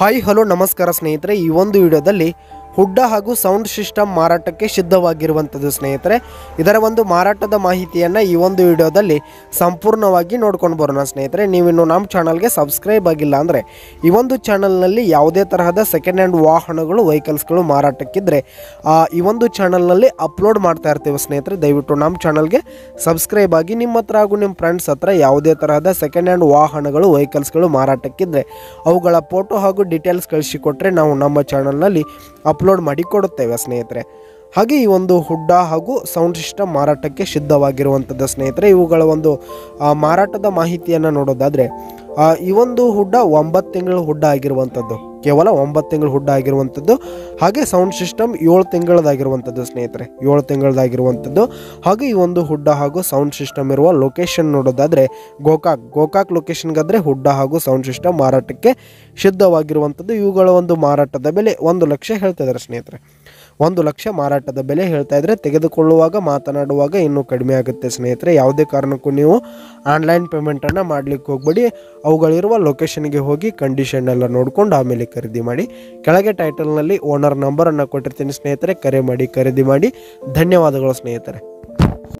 Hi hello ನಮಸ್ಕಾರ ಸ್ನೇಹಿತರೆ. ಈ ಒಂದು ವಿಡಿಯೋದಲ್ಲಿ ಹುಡ್ಡ ಹಾಗೂ ಸೌಂಡ್ ಸಿಸ್ಟಮ್ ಮಾರಾಟಕ್ಕೆ ಸಿದ್ಧವಾಗಿರುವಂಥದ್ದು, ಸ್ನೇಹಿತರೆ. ಇದರ ಒಂದು ಮಾರಾಟದ ಮಾಹಿತಿಯನ್ನು ಈ ಒಂದು ವಿಡಿಯೋದಲ್ಲಿ ಸಂಪೂರ್ಣವಾಗಿ ನೋಡ್ಕೊಂಡು ಬರೋಣ, ಸ್ನೇಹಿತರೆ. ನೀವಿನ್ನು ನಮ್ಮ ಚಾನಲ್ಗೆ ಸಬ್ಸ್ಕ್ರೈಬ್ ಆಗಿಲ್ಲ ಅಂದರೆ ಈ ಒಂದು ಚಾನಲ್ನಲ್ಲಿ ಯಾವುದೇ ತರಹದ ಸೆಕೆಂಡ್ ಹ್ಯಾಂಡ್ ವಾಹನಗಳು ವೆಹಿಕಲ್ಸ್ಗಳು ಮಾರಾಟಕ್ಕಿದ್ದರೆ ಈ ಒಂದು ಚಾನಲ್ನಲ್ಲಿ ಅಪ್ಲೋಡ್ ಮಾಡ್ತಾ ಇರ್ತೀವಿ, ಸ್ನೇಹಿತರೆ. ದಯವಿಟ್ಟು ನಮ್ಮ ಚಾನಲ್ಗೆ ಸಬ್ಸ್ಕ್ರೈಬ್ ಆಗಿ ನಿಮ್ಮ ಹತ್ರ ಹಾಗೂ ನಿಮ್ಮ ಫ್ರೆಂಡ್ಸ್ ಹತ್ರ ಯಾವುದೇ ತರಹದ ಸೆಕೆಂಡ್ ಹ್ಯಾಂಡ್ ವಾಹನಗಳು ವೆಹಿಕಲ್ಸ್ಗಳು ಮಾರಾಟಕ್ಕಿದ್ದರೆ ಅವುಗಳ ಫೋಟೋ ಹಾಗೂ ಡೀಟೇಲ್ಸ್ ಕಳಿಸಿಕೊಟ್ರೆ ನಾವು ನಮ್ಮ ಚಾನಲ್ನಲ್ಲಿ ಅಪ್ಲೋಡ್ ಮಾಡಿ ಕೊಡುತ್ತೇವೆ ಸ್ನೇಹಿತರೆ. ಹಾಗೆ ಈ ಒಂದು ಹುಡ್ಡ ಹಾಗೂ ಸೌಂಡ್ ಸಿಸ್ಟಮ್ ಮಾರಾಟಕ್ಕೆ ಸಿದ್ಧವಾಗಿರುವಂಥದ್ದು ಸ್ನೇಹಿತರೆ, ಇವುಗಳ ಒಂದು ಮಾರಾಟದ ಮಾಹಿತಿಯನ್ನು ನೋಡೋದಾದರೆ ಈ ಒಂದು ಹುಡ್ಡ ಒಂಬತ್ತು ತಿಂಗಳ ಹುಡ್ಡ ಆಗಿರುವಂಥದ್ದು. ಕೇವಲ ಒಂಬತ್ತು ತಿಂಗಳು ಹುಡ್ ಆಗಿರುವಂಥದ್ದು, ಹಾಗೆ ಸೌಂಡ್ ಸಿಸ್ಟಮ್ ಏಳು ತಿಂಗಳದಾಗಿರುವಂಥದ್ದು ಸ್ನೇಹಿತರೆ, ಏಳು ತಿಂಗಳದಾಗಿರುವಂಥದ್ದು ಹಾಗೆ ಈ ಒಂದು ಹುಡ್ಡ ಹಾಗೂ ಸೌಂಡ್ ಸಿಸ್ಟಮ್ ಇರುವ ಲೊಕೇಶನ್ ನೋಡೋದಾದರೆ, ಗೋಕಾಕ್ ಗೋಕಾಕ್ ಲೊಕೇಶನ್ಗಾದರೆ ಹುಡ್ಡ ಹಾಗೂ ಸೌಂಡ್ ಸಿಸ್ಟಮ್ ಮಾರಾಟಕ್ಕೆ ಸಿದ್ಧವಾಗಿರುವಂಥದ್ದು. ಇವುಗಳ ಒಂದು ಮಾರಾಟದ ಬೆಲೆ ಒಂದು ಲಕ್ಷ ಹೇಳ್ತಾ ಇದ್ದಾರೆ ಸ್ನೇಹಿತರೆ. ಒಂದು ಲಕ್ಷ ಮಾರಾಟದ ಬೆಲೆ ಹೇಳ್ತಾ ಇದ್ರೆ ತೆಗೆದುಕೊಳ್ಳುವಾಗ, ಮಾತನಾಡುವಾಗ ಇನ್ನೂ ಕಡಿಮೆ ಆಗುತ್ತೆ ಸ್ನೇಹಿತರೆ. ಯಾವುದೇ ಕಾರಣಕ್ಕೂ ನೀವು ಆನ್ಲೈನ್ ಪೇಮೆಂಟನ್ನು ಮಾಡಲಿಕ್ಕೆ ಹೋಗ್ಬೇಡಿ. ಅವುಗಳಿರುವ ಲೊಕೇಶನ್ಗೆ ಹೋಗಿ ಕಂಡೀಷನ್ ಎಲ್ಲ ನೋಡಿಕೊಂಡು ಆಮೇಲೆ ಖರೀದಿ ಮಾಡಿ ಕೆಳಗೆ ಟೈಟಲ್ನಲ್ಲಿ ಓನರ್ ನಂಬರನ್ನು ಕೊಟ್ಟಿರ್ತೀನಿ ಸ್ನೇಹಿತರೆ ಕರೆ ಮಾಡಿ ಖರೀದಿ ಮಾಡಿ. ಧನ್ಯವಾದಗಳು ಸ್ನೇಹಿತರೆ.